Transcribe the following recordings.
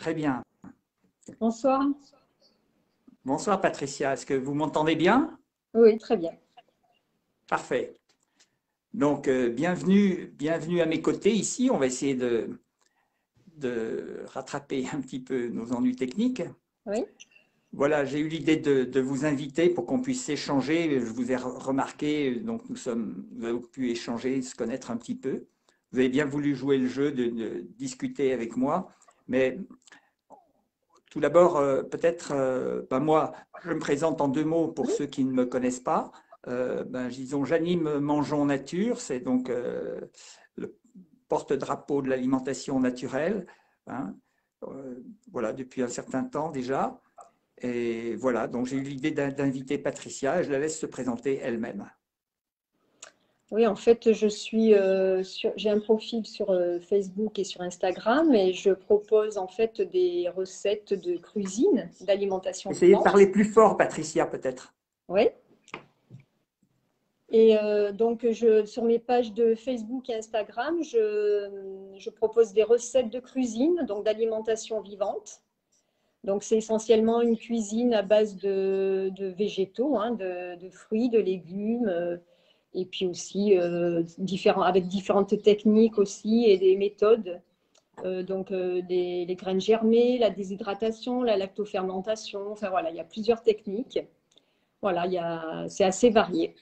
Très bien. Bonsoir. Bonsoir Patricia, est-ce que vous m'entendez bien? Oui, très bien. Parfait. Donc, euh, bienvenue, bienvenue à mes côtés ici. On va essayer de, de rattraper un petit peu nos ennuis techniques. Oui. Voilà, j'ai eu l'idée de, vous inviter pour qu'on puisse échanger. Je vous ai remarqué, donc nous, sommes, nous avons pu échanger, se connaître un petit peu. Vous avez bien voulu jouer le jeu de, discuter avec moi, mais tout d'abord, euh, peut-être, euh, ben moi, je me présente en deux mots pour ceux qui ne me connaissent pas. Euh, ben, disons, j'anime Mangeons Nature, c'est donc le porte-drapeau de l'alimentation naturelle. Hein. voilà, depuis un certain temps déjà. Et voilà, donc j'ai eu l'idée d'inviter Patricia et je la laisse se présenter elle-même. Oui, en fait, je suis, euh, j'ai un profil sur euh, Facebook et sur Instagram et je propose en fait des recettes de cuisine, d'alimentation. Essayez de parler plus fort, Patricia, peut-être. Oui. Et euh, donc, je, sur mes pages de Facebook et Instagram, je, je propose des recettes de cuisine, donc d'alimentation vivante. Donc, c'est essentiellement une cuisine à base de, végétaux, hein, de, fruits, de légumes, et puis aussi euh, avec différentes techniques aussi et des méthodes. Euh, donc, les, graines germées, la déshydratation, la lactofermentation, enfin voilà, il y a plusieurs techniques. Voilà, c'est assez varié.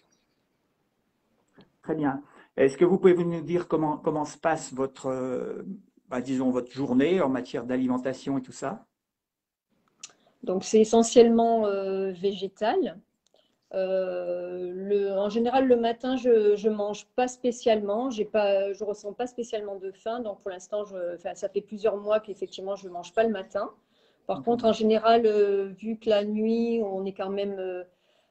Très bien. Est-ce que vous pouvez nous dire comment, comment se passe votre, bah, disons, votre journée en matière d'alimentation et tout ça? Donc, c'est essentiellement euh, végétal. Euh, en général, le matin, je ne mange pas spécialement. je ne ressens pas spécialement de faim. Donc, pour l'instant, ça fait plusieurs mois qu'effectivement, je ne mange pas le matin. Par contre, en général, euh, vu que la nuit, on est quand même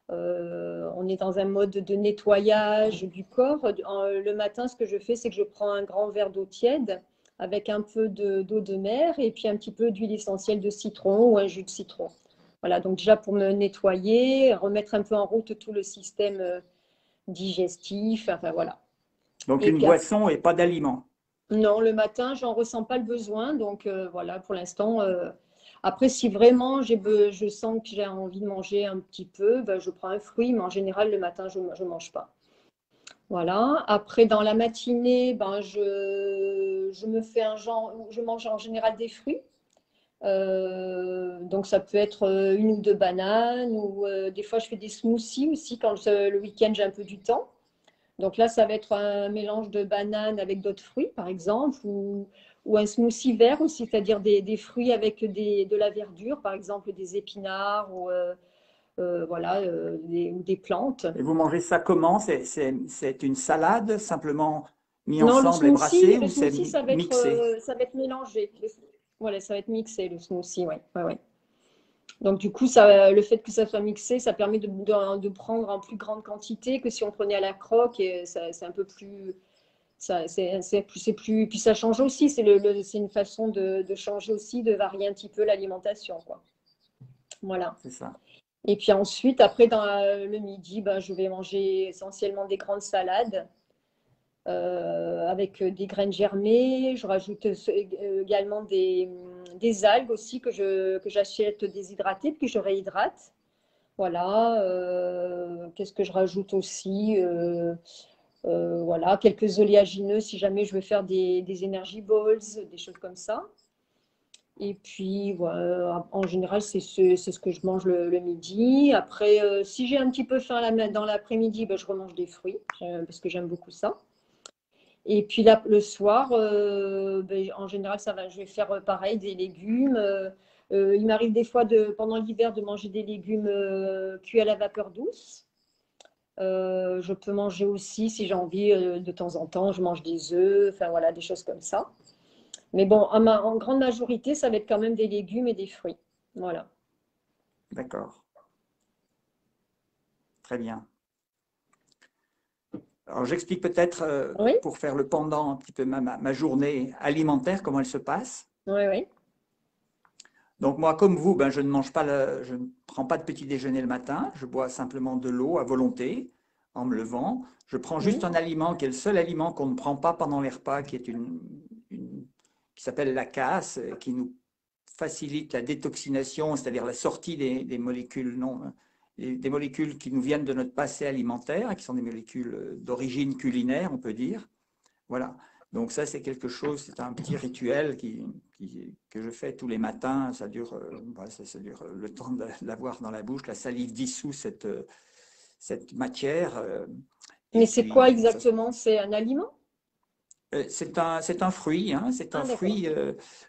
on est dans un mode de nettoyage du corps. le matin, ce que je fais, c'est que je prends un grand verre d'eau tiède avec un peu d'eau de, mer et puis un petit peu d'huile essentielle de citron ou un jus de citron. Voilà, donc déjà pour me nettoyer, remettre un peu en route tout le système euh, digestif, enfin voilà. Donc une boisson et pas d'aliment Non, le matin, j'en ressens pas le besoin, donc euh, voilà, pour l'instant. Euh, après, si vraiment je sens que j'ai envie de manger un petit peu, ben, je prends un fruit, mais en général, le matin, je ne mange pas. Voilà. Après, dans la matinée, ben, je, je me fais un genre, je mange en général des fruits. Euh, donc ça peut être euh, une ou deux bananes ou euh, des fois je fais des smoothies aussi quand le week-end j'ai un peu du temps. Donc là ça va être un mélange de bananes avec d'autres fruits par exemple ou, ou un smoothie vert aussi, c'est-à-dire des, des, fruits avec des, de la verdure par exemple des épinards ou euh, voilà, des, ou des plantes. Et vous mangez ça comment? C'est une salade simplement mis ensemble et brassée ou ça va mixé? être, Ça va être mélangé. Voilà, ça va être mixé le smoothie, ouais. ouais, ouais. Donc du coup, ça, le fait que ça soit mixé, ça permet de, de, prendre en plus grande quantité que si on prenait à la croque. Et c'est un peu plus, c'est plus, plus, puis ça change aussi. C'est le, une façon de, de, changer aussi, de varier un petit peu l'alimentation, quoi. Voilà. C'est ça. Et puis ensuite, après, dans le midi, ben, je vais manger essentiellement des grandes salades euh, avec des graines germées. Je rajoute également des, des algues aussi que, j'achète déshydratées, puis je réhydrate. Voilà. Euh, qu'est-ce que je rajoute aussi euh, Voilà, quelques oléagineux si jamais je veux faire des, des energy balls, des choses comme ça. Et puis, en général, c'est ce, que je mange le, midi. Après, euh, si j'ai un petit peu faim dans l'après-midi, ben, je remange des fruits, euh, parce que j'aime beaucoup ça. Et puis là, le soir, euh, ben, en général, ça va, je vais faire pareil, des légumes. il m'arrive des fois, de, pendant l'hiver, de manger des légumes cuits à la vapeur douce. je peux manger aussi, si j'ai envie, de temps en temps, je mange des œufs, enfin voilà, des choses comme ça. Mais bon, en, grande majorité, ça va être quand même des légumes et des fruits. Voilà. D'accord. Très bien. Alors, j'explique peut-être, euh, pour faire le pendant un petit peu ma, journée alimentaire, comment elle se passe. Oui, oui. Donc, moi, comme vous, ben, je ne mange pas, je ne prends pas de petit déjeuner le matin. Je bois simplement de l'eau à volonté en me levant. Je prends juste un aliment qui est le seul aliment qu'on ne prend pas pendant les repas, qui est une qui s'appelle la casse, euh, qui nous facilite la détoxination, c'est-à-dire la sortie des, molécules non, des molécules qui nous viennent de notre passé alimentaire, qui sont des molécules d'origine culinaire, on peut dire. Voilà. Donc ça, c'est quelque chose, c'est un petit rituel qui, que je fais tous les matins. Ça dure, euh, ça, dure le temps de l'avoir dans la bouche. La salive dissout cette, cette matière. Euh, Mais c'est quoi exactement? C'est un aliment? Euh, c'est un, un, fruit, hein, c'est un ah, fruit,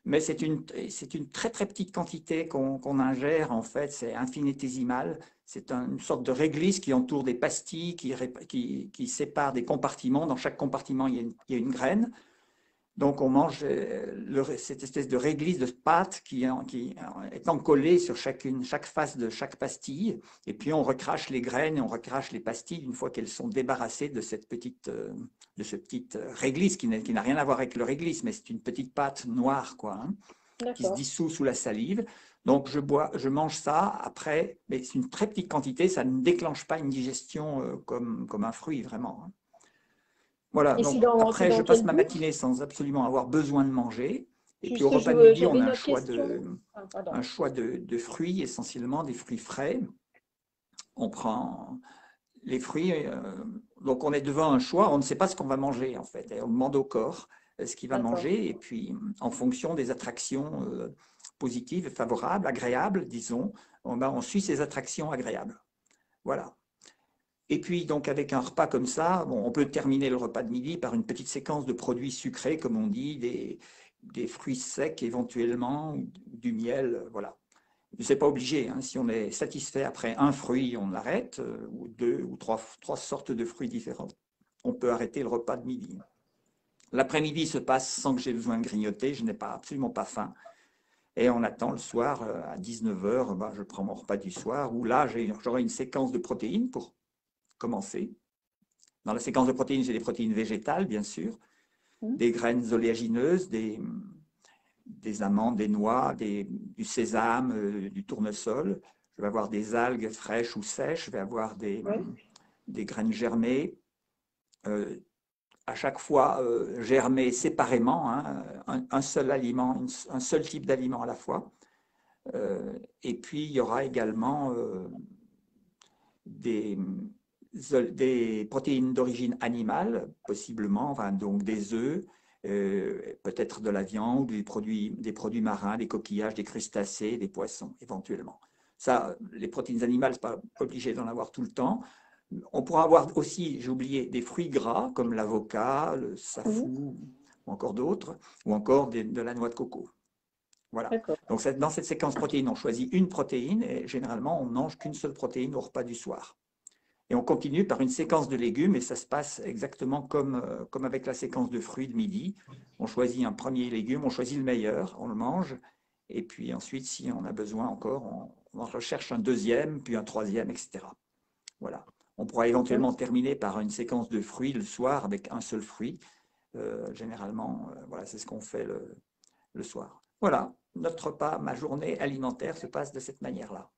mais c'est une, une très très petite quantité qu'on ingère en fait, c'est infinitésimal. C'est une sorte de réglisse qui entoure des pastilles, qui, qui, qui, sépare des compartiments. Dans chaque compartiment, il y a une, il y a une graine. Donc, on mange euh, cette espèce de réglisse de pâte qui, qui, est encollée sur chacune, chaque face de chaque pastille. Et puis, on recrache les graines et on recrache les pastilles une fois qu'elles sont débarrassées de cette petite, euh, de petite réglisse qui n'a rien à voir avec le réglisse, mais c'est une petite pâte noire quoi, hein, qui se dissout sous la salive. Donc, je, bois, je mange ça après, mais c'est une très petite quantité, ça ne déclenche pas une digestion euh, comme, comme un fruit, vraiment. Hein. Voilà, donc après, je passe ma matinée sans absolument avoir besoin de manger. Et puis au repas de midi, on a un choix, de, ah, un choix de, fruits, essentiellement des fruits frais. On prend les fruits, euh, donc on est devant un choix, on ne sait pas ce qu'on va manger en fait. on demande au corps euh, ce qu'il va manger, et puis en fonction des attractions positives, favorables, agréables, disons, on, suit ces attractions agréables. Voilà. Et puis, donc, avec un repas comme ça, on peut terminer le repas de midi par une petite séquence de produits sucrés, comme on dit, des, fruits secs éventuellement, du miel, voilà. Ce n'est pas obligé. Hein. Si on est satisfait après un fruit, on arrête, euh, ou deux ou trois, trois sortes de fruits différents. On peut arrêter le repas de midi. L'après-midi se passe sans que j'ai besoin de grignoter, je n'ai pas, absolument pas faim. Et on attend le soir, euh, à 19h, bah, je prends mon repas du soir, où là, j'aurai une séquence de protéines pour commencer. Dans la séquence de protéines, j'ai des protéines végétales, bien sûr, mmh. des graines oléagineuses, des, des amandes, des noix, des, du sésame, euh, du tournesol. Je vais avoir des algues fraîches ou sèches, je vais avoir des, des graines germées. Euh, à chaque fois euh, germées séparément, hein, un, seul aliment, un seul type d'aliment à la fois. et puis, il y aura également des, des protéines d'origine animale, possiblement, donc des œufs, euh, peut-être de la viande, des produits, des produits marins, des coquillages, des crustacés, des poissons, éventuellement. Ça, les protéines animales, ce n'est pas obligé d'en avoir tout le temps. On pourra avoir aussi, j'ai oublié, des fruits gras comme l'avocat, le safou, ou encore d'autres, ou encore de la noix de coco. Voilà. Donc, dans cette séquence protéine, on choisit une protéine et généralement, on mange qu'une seule protéine au repas du soir. Et on continue par une séquence de légumes et ça se passe exactement comme, euh, comme avec la séquence de fruits de midi. On choisit un premier légume, on choisit le meilleur, on le mange. Et puis ensuite, si on a besoin encore, on, recherche un deuxième, puis un troisième, etc. Voilà. On pourra éventuellement terminer par une séquence de fruits le soir avec un seul fruit. Euh, généralement, euh, voilà, c'est ce qu'on fait le, le, soir. Voilà, notre repas, ma journée alimentaire se passe de cette manière-là.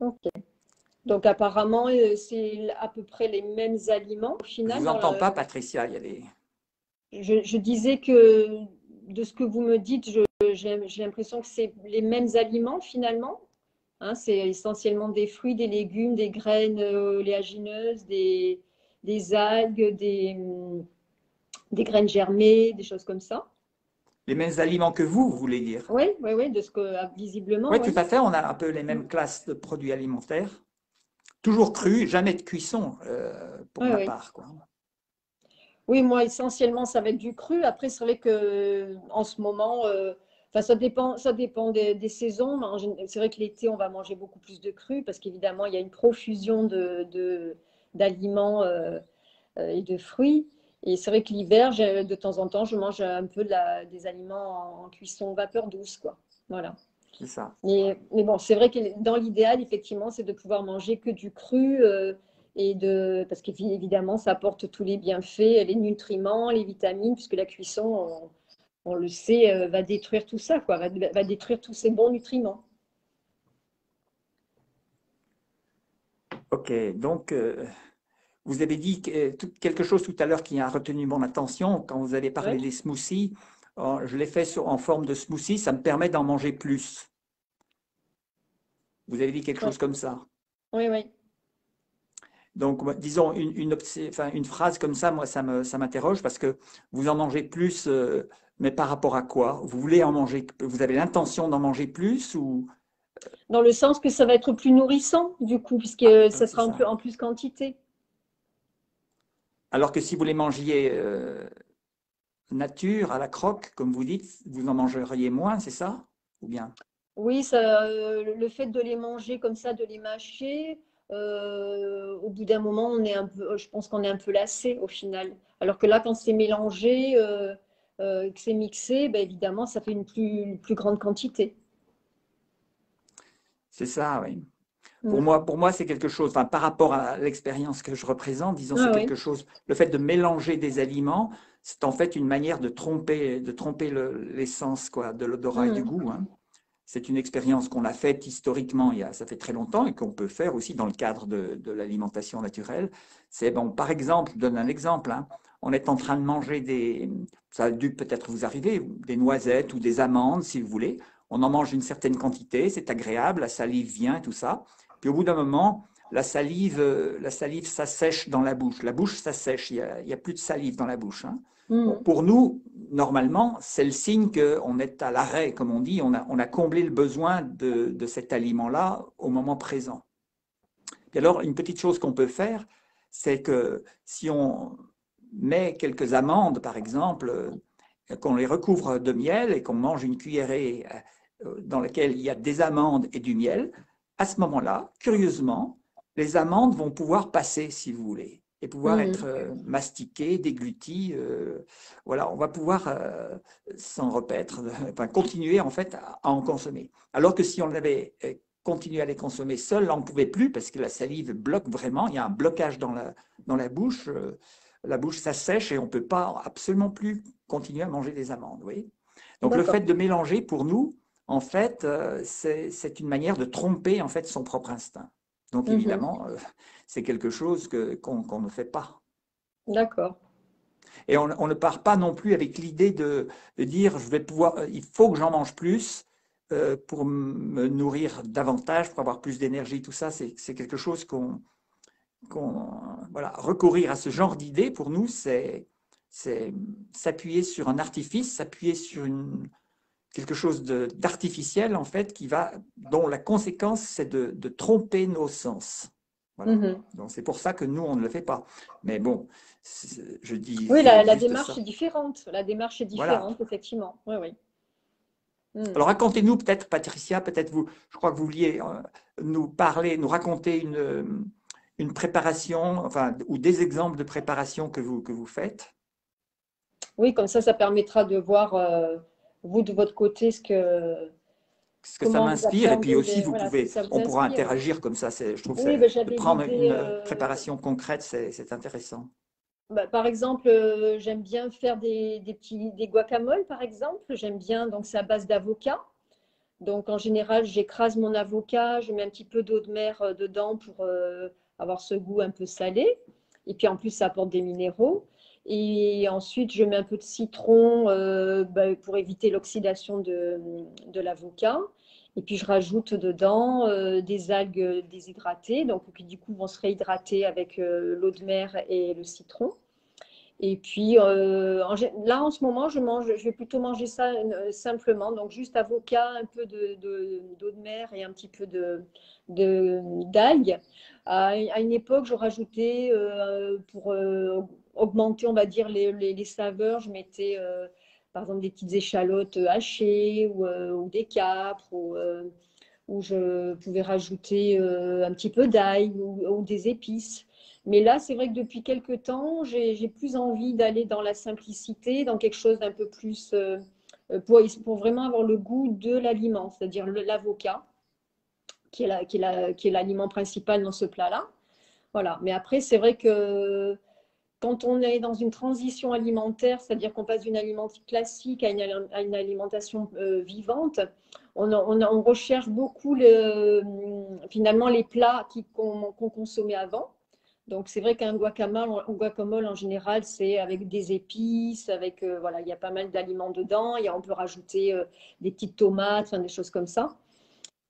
Ok. Donc apparemment, euh, c'est à peu près les mêmes aliments. Au final, je vous entends pas, Patricia. Il y a des... je, disais que de ce que vous me dites, j'ai l'impression que c'est les mêmes aliments finalement? Hein, c'est essentiellement des fruits, des légumes, des graines euh, oléagineuses, des, des algues, des, des graines germées, des choses comme ça. Les mêmes aliments que vous, vous voulez dire? Oui, oui, oui, de ce que visiblement. Oui, tout à fait. On a un peu les mêmes classes de produits alimentaires. Toujours cru, jamais de cuisson euh, pour ma part. Quoi. Oui, moi essentiellement ça va être du cru. Après, c'est vrai que en ce moment, euh, ça dépend, ça dépend des, saisons. C'est vrai que l'été, on va manger beaucoup plus de cru parce qu'évidemment, il y a une profusion de, d'aliments euh, et de fruits. Et c'est vrai que l'hiver, de temps en temps, je mange un peu des aliments en, cuisson vapeur douce, quoi. Voilà. Ça. Mais, mais, bon, c'est vrai que dans l'idéal, effectivement, c'est de pouvoir manger que du cru euh, et de parce qu'évidemment, ça apporte tous les bienfaits, les nutriments, les vitamines, puisque la cuisson, on, le sait, euh, va détruire tout ça, quoi, va, va, détruire tous ces bons nutriments. Ok, donc euh, vous avez dit quelque chose tout à l'heure qui a retenu mon attention quand vous avez parlé des smoothies. je l'ai fait en forme de smoothie, ça me permet d'en manger plus. Vous avez dit quelque chose comme ça Oui, oui. Donc, disons, une, une, phrase comme ça, moi, ça m'interroge parce que vous en mangez plus, euh, mais par rapport à quoi? Vous voulez en manger Vous avez l'intention d'en manger plus ou? Dans le sens que ça va être plus nourrissant, du coup, puisque ah, ça sera En, plus, quantité. Alors que si vous les mangiez euh, nature, à la croque, comme vous dites, vous en mangeriez moins, c'est ça? Ou bien? Oui, ça, euh, le fait de les manger comme ça, de les mâcher, euh, au bout d'un moment, on est un peu, je pense qu'on est un peu lassé au final. Alors que là, quand c'est mélangé, euh, que c'est mixé, ben, évidemment, ça fait une plus, plus grande quantité. C'est ça, oui. Pour moi, pour moi c'est quelque chose, enfin, par rapport à l'expérience que je représente, disons, c'est quelque chose, le fait de mélanger des aliments, c'est en fait une manière de tromper, de tromper l'essence quoi, de l'odorat et du mm. goût. Hein. C'est une expérience qu'on a faite historiquement, il y a, ça fait très longtemps, et qu'on peut faire aussi dans le cadre de, l'alimentation naturelle. C'est bon, par exemple, je donne un exemple. Hein. On est en train de manger des, ça a dû peut-être vous arriver, des noisettes ou des amandes, si vous voulez. On en mange une certaine quantité, c'est agréable, la salive vient, tout ça. Puis au bout d'un moment, la salive, la salive s'assèche dans la bouche. La bouche s'assèche, il n'y a, plus de salive dans la bouche. Hein. Mm. pour nous, normalement, c'est le signe qu'on est à l'arrêt, comme on dit, on a, on a comblé le besoin de, de cet aliment-là au moment présent. Et alors, une petite chose qu'on peut faire, c'est que si on met quelques amandes, par exemple, qu'on les recouvre de miel et qu'on mange une cuillerée euh, dans laquelle il y a des amandes et du miel, à ce moment-là, curieusement, les amandes vont pouvoir passer, si vous voulez, et pouvoir mmh. être euh, mastiquées, dégluties. Euh, voilà, on va pouvoir euh, s'en repaître, enfin, continuer en fait à, en consommer. Alors que si on avait continué à les consommer seuls, là on ne pouvait plus parce que la salive bloque vraiment, il y a un blocage dans la, dans la bouche, la bouche s'assèche et on ne peut pas absolument plus continuer à manger des amandes. Oui. Donc le fait de mélanger pour nous, en fait, euh, c'est une manière de tromper en fait son propre instinct. Donc mhm. évidemment, euh, c'est quelque chose qu'on ne fait pas. D'accord. Et on, ne part pas non plus avec l'idée de, dire je vais pouvoir, euh, il faut que j'en mange plus pour me nourrir davantage, pour avoir plus d'énergie, tout ça, c'est quelque chose qu'on, voilà, recourir à ce genre d'idée pour nous, c'est s'appuyer sur un artifice, s'appuyer sur une, quelque chose d'artificiel, en fait, qui va, dont la conséquence, c'est de, tromper nos sens. Mm-hmm. Donc, c'est pour ça que nous, on ne le fait pas. Mais bon, je dis. Oui, la, démarche est différente. La démarche est différente, effectivement. Oui, oui. Mm. Alors, racontez-nous peut-être, Patricia, peut-être vous, je crois que vous vouliez euh, nous parler, nous raconter une, une préparation, enfin, ou des exemples de préparation que vous, que vous faites. Oui, comme ça, ça permettra de voir. Euh, vous de votre côté ce que ce que ça m'inspire et puis aussi vous pouvez on pourra interagir comme ça je trouve oui, ben, de prendre une euh, préparation concrète c'est intéressant bah, par exemple euh, j'aime bien faire des, des, petits des guacamoles par exemple j'aime bien donc c'est à base d'avocat donc en général j'écrase mon avocat je mets un petit peu d'eau de mer euh, dedans pour avoir ce goût un peu salé et puis en plus ça apporte des minéraux et ensuite, je mets un peu de citron euh, bah, pour éviter l'oxydation de, de l'avocat. Et puis, je rajoute dedans euh, des algues déshydratées, donc qui du coup vont se réhydrater avec euh, l'eau de mer et le citron. Et puis, là, en ce moment, je, vais plutôt manger ça simplement. Donc, juste avocat, un peu d'eau de, mer et un petit peu d'algues. À, une époque, je rajoutais pour augmenter, on va dire, les, saveurs. Je mettais, euh, par exemple, des petites échalotes hachées ou, euh, des capres, ou, euh, je pouvais rajouter un petit peu d'ail ou, des épices. Mais là, c'est vrai que depuis quelques temps, j'ai plus envie d'aller dans la simplicité, dans quelque chose d'un peu plus pour, pour, vraiment avoir le goût de l'aliment, c'est-à-dire l'avocat, qui est l'aliment principal dans ce plat-là. Voilà. Mais après, c'est vrai que quand on est dans une transition alimentaire, c'est-à-dire qu'on passe d'une alimentation classique à une, alimentation euh, vivante, on, recherche beaucoup finalement les plats qu'on consommait avant. Donc c'est vrai qu'un guacamole, en général, c'est avec des épices, avec euh, voilà, il y a pas mal d'aliments dedans. A, on peut rajouter euh, des petites tomates, des choses comme ça.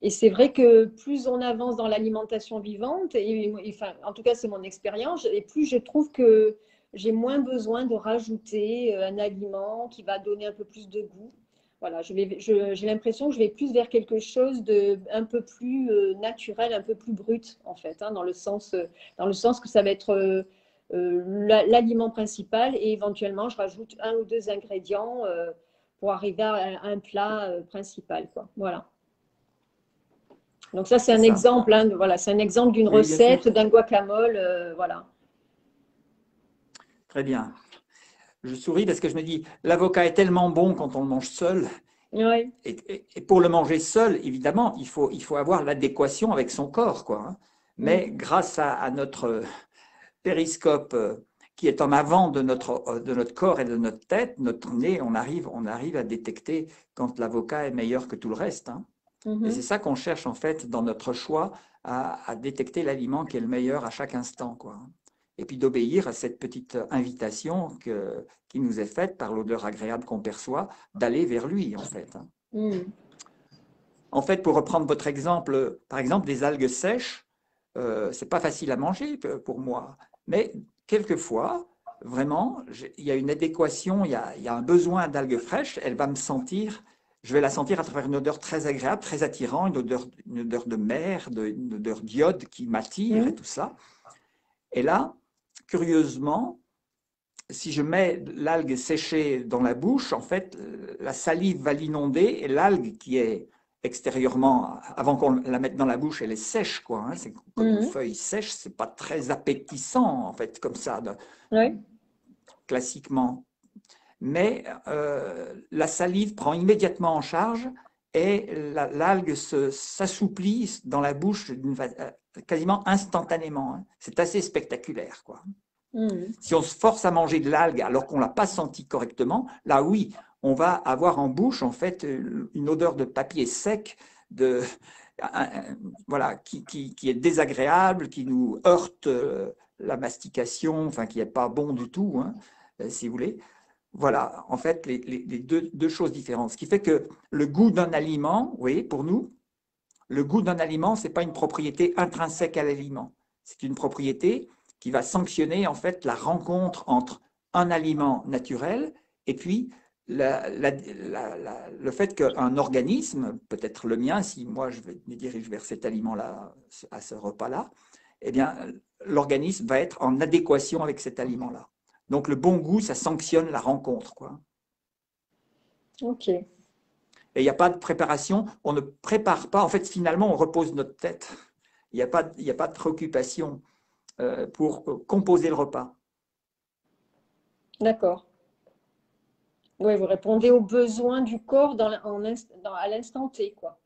Et c'est vrai que plus on avance dans l'alimentation vivante, et, enfin, en tout cas c'est mon expérience, et plus je trouve que j'ai moins besoin de rajouter euh, un aliment qui va donner un peu plus de goût. Voilà, j'ai l'impression que je vais plus vers quelque chose de un peu plus euh, naturel, un peu plus brut en fait, hein, dans le sens, euh, dans le sens que ça va être l'aliment principal et éventuellement je rajoute un ou deux ingrédients pour arriver à un, plat principal, quoi. Voilà. Donc ça c'est un exemple, hein, voilà, c'est un exemple d'une recette d'un guacamole, voilà. Très bien. Je souris parce que je me dis, l'avocat est tellement bon quand on le mange seul. Oui. Et, pour le manger seul, évidemment, il faut, il faut avoir l'adéquation avec son corps. Quoi. Hein. Mais grâce à, notre périscope euh, qui est en avant de notre, euh, de notre corps et de notre tête, notre nez, on arrive, on arrive à détecter quand l'avocat est meilleur que tout le reste. Hein. Mm-hmm. Et c'est ça qu'on cherche en fait dans notre choix à, à détecter l'aliment qui est le meilleur à chaque instant. Quoi. Et puis d'obéir à cette petite invitation que, qui nous est faite par l'odeur agréable qu'on perçoit, d'aller vers lui, en fait. En fait, pour reprendre votre exemple, par exemple, des algues sèches, euh, c'est pas facile à manger pour moi, mais quelquefois, vraiment, il y a une adéquation, il y a, il y a un besoin d'algues fraîches, elle va me sentir, je vais la sentir à travers une odeur très agréable, très attirante, une odeur, une odeur de mer, de, une odeur d'iode qui m'attire et mm. tout ça. Et là, curieusement, si je mets l'algue séchée dans la bouche, en fait, euh, la salive va l'inonder et l'algue qui est extérieurement, avant qu'on la mette dans la bouche, elle est sèche, quoi. Hein. c'est comme une mhm. feuille sèche, c'est pas très appétissant, en fait, comme ça, classiquement. Mais euh, la salive prend immédiatement en charge et l'algue s'assouplit dans la bouche quasiment instantanément. Hein. C'est assez spectaculaire. Quoi. Hmm. Si on se force à manger de l'algue alors qu'on ne l'a pas senti correctement, là oui, on va avoir en bouche en fait une odeur de papier sec, de, voilà, qui, qui, est désagréable, qui nous heurte euh, la mastication, enfin qui n'est pas bon du tout, hein, euh, si vous voulez. Voilà, en fait, les, les deux, deux, choses différentes. Ce qui fait que le goût d'un aliment, oui, pour nous, le goût d'un aliment, ce n'est pas une propriété intrinsèque à l'aliment. C'est une propriété qui va sanctionner en fait la rencontre entre un aliment naturel et puis le fait qu'un organisme, peut-être le mien, si moi je me dirige vers cet aliment-là, à ce repas-là, eh bien, l'organisme va être en adéquation avec cet aliment-là. Donc le bon goût, ça sanctionne la rencontre. Quoi. Ok. Et il n'y a pas de préparation, on ne prépare pas, en fait finalement on repose notre tête. Il n'y a, pas, a pas de préoccupation euh, pour composer le repas. D'accord. Oui, vous répondez aux besoins du corps dans, à l'instant T. Quoi.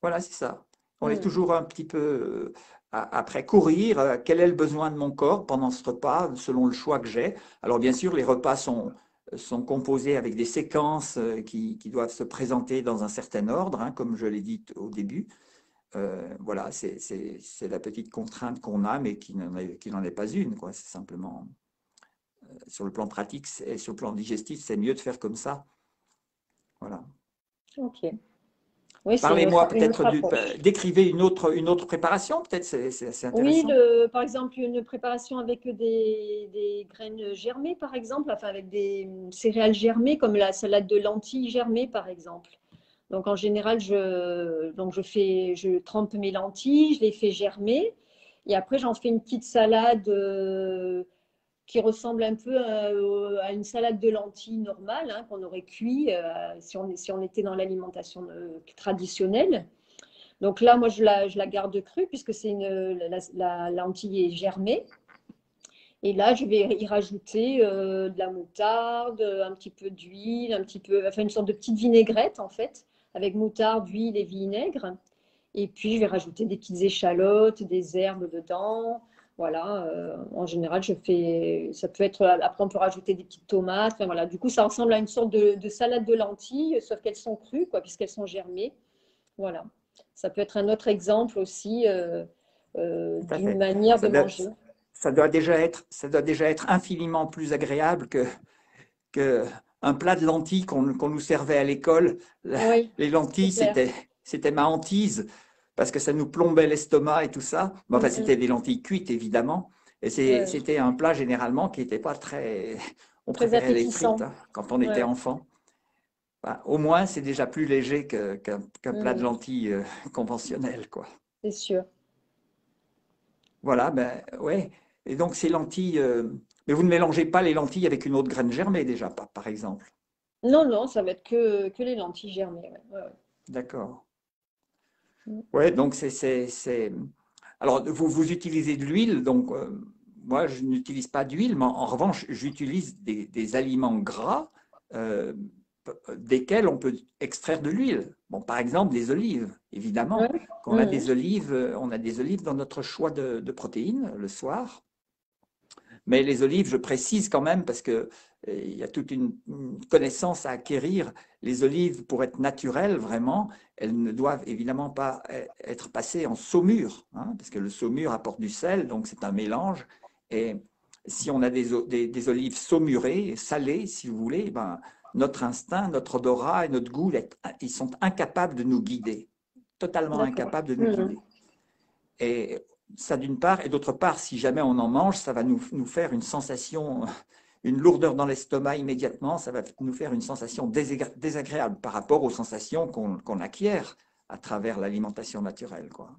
Voilà, c'est ça. On est hmm. toujours un petit peu euh, après courir. Euh, quel est le besoin de mon corps pendant ce repas, selon le choix que j'ai Alors, bien sûr, les repas sont, sont composés avec des séquences euh, qui, doivent se présenter dans un certain ordre, hein, comme je l'ai dit au début. Euh, voilà, c'est la petite contrainte qu'on a, mais qui n'en est, pas une. C'est simplement, euh, sur le plan pratique et sur le plan digestif, c'est mieux de faire comme ça. Voilà. Ok. Parlez-moi peut-être, décrivez une autre, une autre préparation, peut-être, c'est intéressant. Oui, par exemple, une préparation avec des, graines germées, par exemple, enfin avec des céréales germées, comme la salade de lentilles germées, par exemple. Donc, en général, je, donc je, fais, je trempe mes lentilles, je les fais germer, et après, j'en fais une petite salade euh, qui ressemble un peu à, une salade de lentilles normale hein, qu'on aurait cuit euh, si, on, était dans l'alimentation euh, traditionnelle. Donc là, moi, je la, garde crue puisque c'est la, lentille est germée. Et là, je vais y rajouter euh, de la moutarde, un petit peu d'huile, un petit peu, enfin une sorte de petite vinaigrette en fait, avec moutarde, huile et vinaigre. Et puis, je vais rajouter des petites échalotes, des herbes dedans, voilà, euh, en général, je fais, ça peut être, après on peut rajouter des petites tomates. voilà, du coup, ça ressemble à une sorte de, salade de lentilles, sauf qu'elles sont crues, quoi, puisqu'elles sont germées. Voilà, ça peut être un autre exemple aussi euh, euh, d'une manière de manger. ça doit déjà être, ça doit déjà être infiniment plus agréable que, que un plat de lentilles qu'on nous servait à l'école. les lentilles, c'était ma hantise parce que ça nous plombait l'estomac et tout ça. enfin, c'était des lentilles cuites, évidemment. Et c'était un plat généralement qui n'était pas très. On préférait les frites hein, quand on était enfant. Bah, au moins, c'est déjà plus léger qu'un plat de mm. lentilles euh, conventionnel. quoi. C'est sûr. Voilà, ben ouais. Et donc ces lentilles, euh, mais vous ne mélangez pas les lentilles avec une autre graine germée déjà, par exemple? Non, non, ça va être que, que les lentilles germées. D'accord. Ouais, donc c'est. Alors, vous, vous utilisez de l'huile, donc euh, moi, je n'utilise pas d'huile, mais en, revanche, j'utilise des, aliments gras euh, desquels on peut extraire de l'huile. Bon, par exemple, des olives, évidemment. on, a des olives, on a des olives dans notre choix de, protéines le soir. Mais les olives, je précise quand même, parce qu'il euh, y a toute une, connaissance à acquérir. Les olives, pour être naturelles, vraiment, elles ne doivent évidemment pas e-, être passées en saumure, hein, parce que le saumure apporte du sel, donc c'est un mélange. Et si on a des, des, olives saumurées, salées, si vous voulez, ben, notre instinct, notre odorat et notre goût, ils sont incapables de nous guider, totalement incapables de nous mmh. guider. Et ça d'une part, et d'autre part, si jamais on en mange, ça va nous, nous faire une sensation, une lourdeur dans l'estomac immédiatement, ça va nous faire une sensation désagréable par rapport aux sensations qu'on acquiert à travers l'alimentation naturelle. Quoi.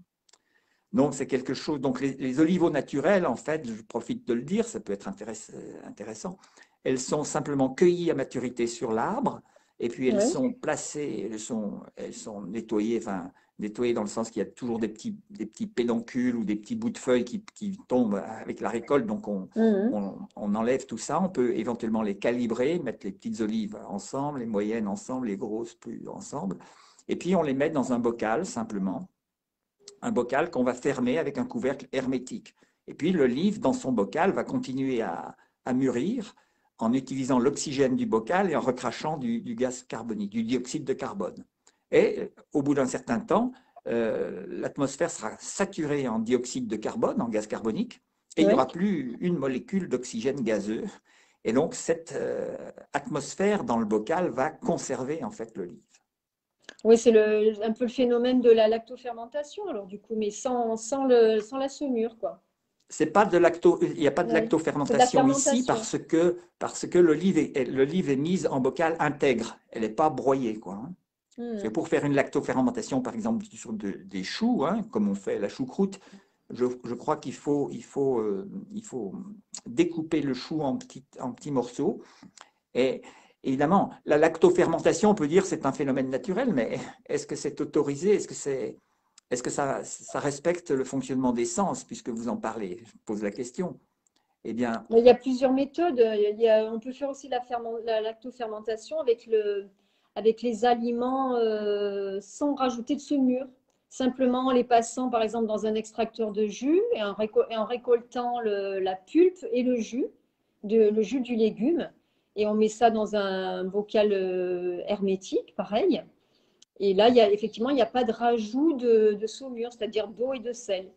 Donc, c'est quelque chose. Donc, les, les, olivos naturels, en fait, je profite de le dire, ça peut être intéressant. Elles sont simplement cueillies à maturité sur l'arbre, et puis elles sont placées, elles sont, elles sont nettoyées, enfin, nettoyées dans le sens qu'il y a toujours des petits, des petits pédoncules ou des petits bouts de feuilles qui, qui tombent avec la récolte. Donc, on, mhm. on, on, enlève tout ça. On peut éventuellement les calibrer, mettre les petites olives ensemble, les moyennes ensemble, les grosses plus ensemble. Et puis, on les met dans un bocal simplement un bocal qu'on va fermer avec un couvercle hermétique. Et puis l'olive, dans son bocal, va continuer à, mûrir en utilisant l'oxygène du bocal et en recrachant du, gaz carbonique, du dioxyde de carbone. Et au bout d'un certain temps, euh, l'atmosphère sera saturée en dioxyde de carbone, en gaz carbonique, et il n'y aura plus une molécule d'oxygène gazeux. Et donc, cette euh, atmosphère dans le bocal va conserver en fait l'olive. Oui, c'est un peu le phénomène de la lactofermentation, alors du coup, mais sans, sans, le, sans la saumure, quoi. C'est pas de lacto, il n'y a pas de lactofermentation ici parce que, parce que l'olive est, est, mise en bocal intègre, elle n'est pas broyée. Quoi, hein. Hmm. Pour faire une lactofermentation, par exemple, sur des choux, hein, comme on fait la choucroute, je, je crois qu'il faut, il faut, euh, il faut découper le chou en petits, en petits morceaux. Et, Évidemment, la lactofermentation, on peut dire c'est un phénomène naturel, mais est-ce que c'est autorisé? Est-ce que, c'est, est-ce que ça, ça, respecte le fonctionnement des sens, puisque vous en parlez? Je pose la question. Eh bien, il y a plusieurs méthodes. Il on peut faire aussi la, la lactofermentation avec, le, avec les aliments euh, sans rajouter de saumure. Simplement en les passant, par exemple, dans un extracteur de jus et en, récoltant la pulpe et le jus, de, le jus du légume et on met ça dans un bocal euh, hermétique, pareil. Et là, a, effectivement, il n'y a pas de rajout de, saumure, c'est-à-dire d'eau et de sel.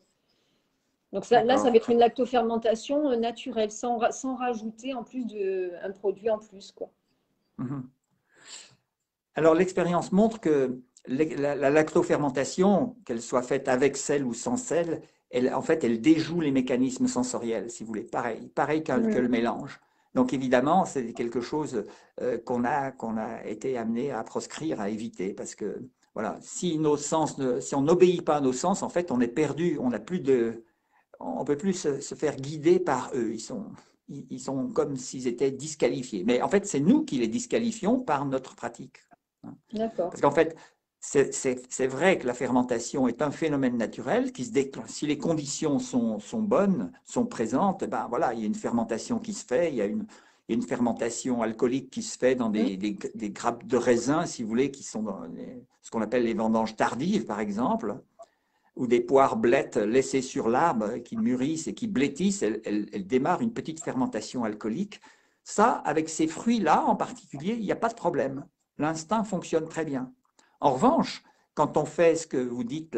Donc là, ça va être une lactofermentation euh, naturelle, sans, rajouter en plus de, un produit en plus. Quoi. Mhm. Alors l'expérience montre que la, lactofermentation, qu'elle soit faite avec sel ou sans sel, elle, en fait, elle déjoue les mécanismes sensoriels, si vous voulez, pareil, pareil que le mélange. Donc évidemment, c'est quelque chose euh, qu'on a, qu'on a été amené à proscrire, à éviter, parce que voilà, si nos sens, si on n'obéit pas à nos sens, en fait, on est perdu, on n'a plus de, on peut plus se, faire guider par eux. Ils sont, ils sont comme s'ils étaient disqualifiés. Mais en fait, c'est nous qui les disqualifions par notre pratique. D'accord. Parce qu'en fait, c'est vrai que la fermentation est un phénomène naturel qui se déclenche. Si les conditions sont, sont, bonnes, sont présentes, ben voilà, il y a une fermentation qui se fait, il y a une, une fermentation alcoolique qui se fait dans des, des, des, grappes de raisin, si vous voulez, qui sont dans ce qu'on appelle les vendanges tardives, par exemple, ou des poires blettes laissées sur l'arbre qui mûrissent et qui blétissent, elles, elles, elles démarrent une petite fermentation alcoolique. Ça, avec ces fruits-là en particulier, il n'y a pas de problème. L'instinct fonctionne très bien. En revanche, quand on fait ce que vous dites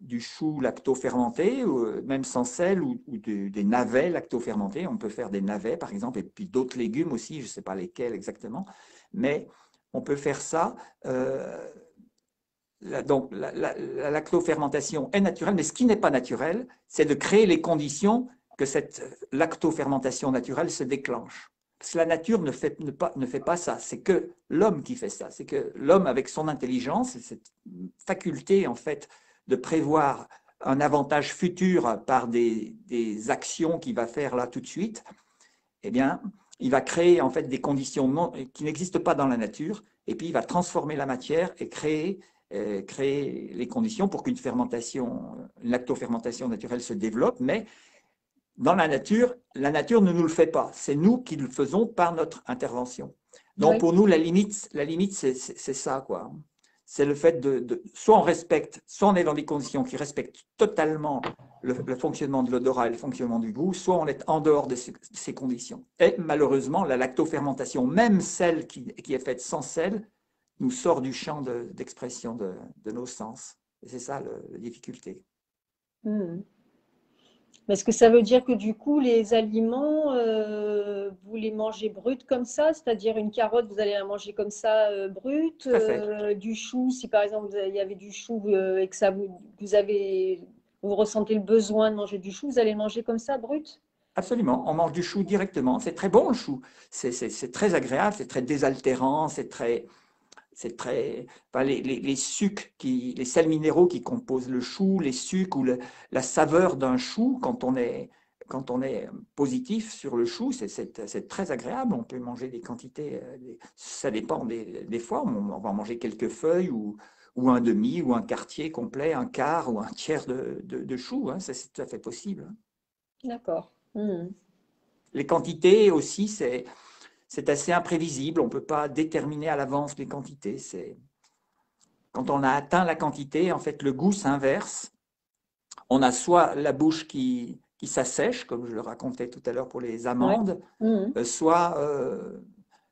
du chou lacto-fermenté, euh, même sans sel, ou, des navets lacto-fermentés. On peut faire des navets, par exemple, et puis d'autres légumes aussi, je ne sais pas lesquels exactement, mais on peut faire ça. Euh, donc, la, la, la lactofermentation est naturelle, mais ce qui n'est pas naturel, c'est de créer les conditions que cette lactofermentation naturelle se déclenche. Parce que la nature ne fait, pas, ça, c'est que l'homme qui fait ça. C'est que l'homme, avec son intelligence, cette faculté en fait de prévoir un avantage futur par des, des actions qu'il va faire là tout de suite, eh bien, il va créer en fait des conditions qui n'existent pas dans la nature, et puis il va transformer la matière et créer, euh, créer les conditions pour qu'une fermentation, une lactofermentation naturelle se développe, mais dans la nature, la nature ne nous le fait pas. C'est nous qui le faisons par notre intervention. Donc pour nous, la limite, la limite c'est ça. quoi. C'est le fait de, soit on respecte, soit on est dans des conditions qui respectent totalement le, fonctionnement de l'odorat et le fonctionnement du goût, soit on est en dehors de, ces conditions. Et malheureusement, la lactofermentation, même celle qui, est faite sans sel, nous sort du champ d'expression de, nos sens. Et c'est ça la difficulté. Hmm. Est-ce que ça veut dire que du coup, les aliments, euh, vous les mangez bruts comme ça C'est-à-dire une carotte, vous allez la manger comme ça, euh, brute euh, Du chou, si par exemple il y avait du chou et que ça vous, vous, avez, vous ressentez le besoin de manger du chou, vous allez le manger comme ça, brut? Absolument, on mange du chou directement. C'est très bon le chou. C'est très agréable, c'est très désaltérant, c'est très, c'est très, les, les, sucs, qui, les sels minéraux qui composent le chou, les sucs ou la saveur d'un chou, quand on est, quand on est positif sur le chou, c'est très agréable. On peut manger des quantités, euh, ça dépend des, des fois, on, va manger quelques feuilles ou, ou, un demi ou un quartier complet, un quart ou un tiers de, de, chou. Hein, c'est tout à fait possible. D'accord. Hmm. Les quantités aussi, c'est c'est assez imprévisible. On ne peut pas déterminer à l'avance les quantités. C'est quand on a atteint la quantité, en fait, le goût s'inverse. On a soit la bouche qui, qui s'assèche, comme je le racontais tout à l'heure pour les amandes, mmh. euh, soit, euh,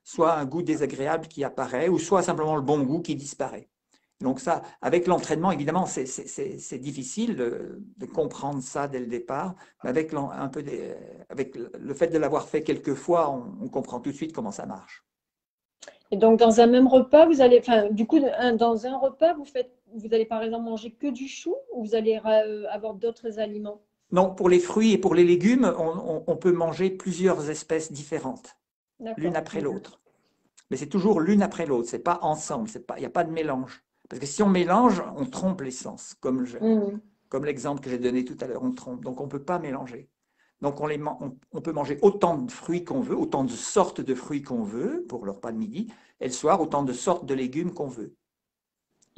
soit un goût désagréable qui apparaît, ou soit simplement le bon goût qui disparaît. Donc ça, avec l'entraînement, évidemment, c'est difficile de, comprendre ça dès le départ, mais avec, un peu avec le fait de l'avoir fait quelques fois, on, comprend tout de suite comment ça marche. Et donc, dans un même repas, vous allez, enfin, du coup, dans un repas, vous faites, vous allez par exemple manger que du chou ou vous allez euh, avoir d'autres aliments? Non, pour les fruits et pour les légumes, on, peut manger plusieurs espèces différentes, l'une après l'autre. Mais c'est toujours l'une après l'autre, c'est pas ensemble, il n'y a pas de mélange. Parce que si on mélange, on trompe l'essence, comme, mm. comme l'exemple que j'ai donné tout à l'heure, on trompe. Donc on ne peut pas mélanger. Donc on, les, on, peut manger autant de fruits qu'on veut, autant de sortes de fruits qu'on veut pour le repas de midi, et le soir, autant de sortes de légumes qu'on veut.